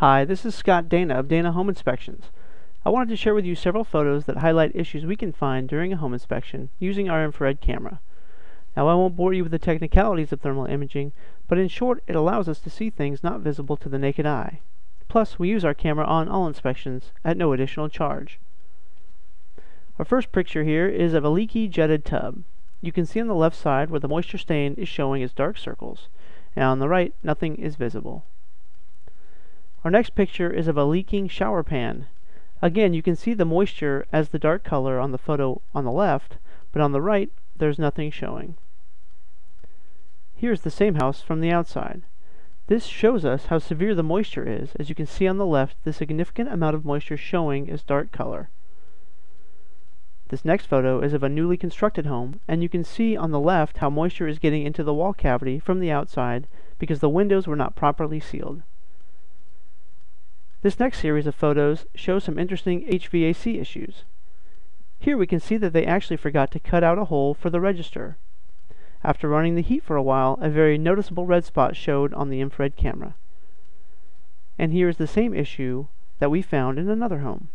Hi, this is Scott Dana of Dana Home Inspections. I wanted to share with you several photos that highlight issues we can find during a home inspection using our infrared camera. Now I won't bore you with the technicalities of thermal imaging, but in short it allows us to see things not visible to the naked eye. Plus we use our camera on all inspections at no additional charge. Our first picture here is of a leaky jetted tub. You can see on the left side where the moisture stain is showing as dark circles, and on the right nothing is visible. Our next picture is of a leaking shower pan. Again, you can see the moisture as the dark color on the photo on the left, but on the right, there's nothing showing. Here's the same house from the outside. This shows us how severe the moisture is. As you can see on the left, the significant amount of moisture showing is dark color. This next photo is of a newly constructed home, and you can see on the left how moisture is getting into the wall cavity from the outside because the windows were not properly sealed. This next series of photos shows some interesting HVAC issues. Here we can see that they actually forgot to cut out a hole for the register. After running the heat for a while, a very noticeable red spot showed on the infrared camera. And here is the same issue that we found in another home.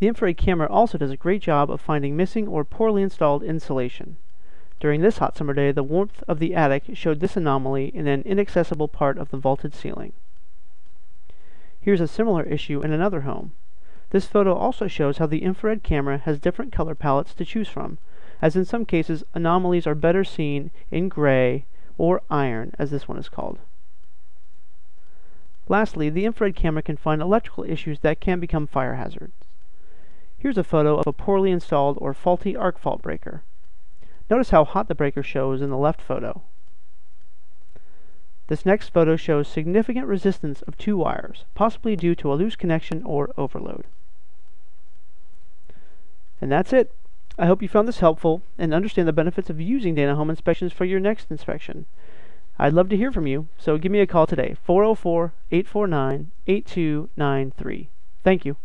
The infrared camera also does a great job of finding missing or poorly installed insulation. During this hot summer day, the warmth of the attic showed this anomaly in an inaccessible part of the vaulted ceiling. Here's a similar issue in another home. This photo also shows how the infrared camera has different color palettes to choose from, as in some cases anomalies are better seen in gray or iron, as this one is called. Lastly, the infrared camera can find electrical issues that can become fire hazards. Here's a photo of a poorly installed or faulty arc fault breaker. Notice how hot the breaker shows in the left photo. This next photo shows significant resistance of two wires, possibly due to a loose connection or overload. And that's it. I hope you found this helpful and understand the benefits of using Dana Home Inspections for your next inspection. I'd love to hear from you, so give me a call today, 404 849 8293. Thank you.